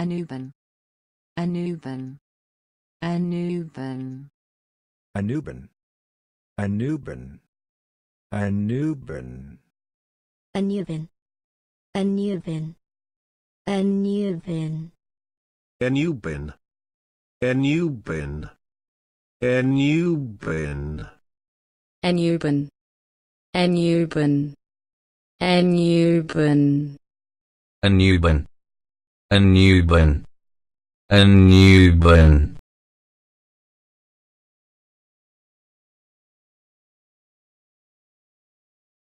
Anuban. Anuban. Anuban. Anuban. Anuban. Anuban. Anuban. Anuban. Anuban. Anubin. Anubin. Anubin. Anuban. Anuban. Anuban. Anuban. Anuban. Anuban.